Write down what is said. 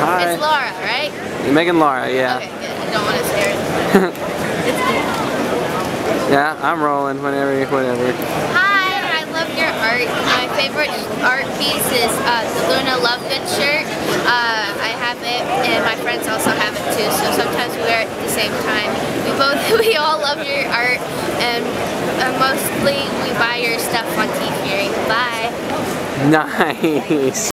Hi. It's Lara, right? Megan Lara, yeah. Okay, good. I don't want to scare. it's Yeah, I'm rolling whenever, whatever. Hi, I love your art. My favorite art piece is uh, the Luna Lovegood shirt. Uh, I have it, and my friends also have it too. So sometimes we wear it at the same time. We both, we all love your art, and uh, mostly we buy your stuff on T Fury. Bye. Nice.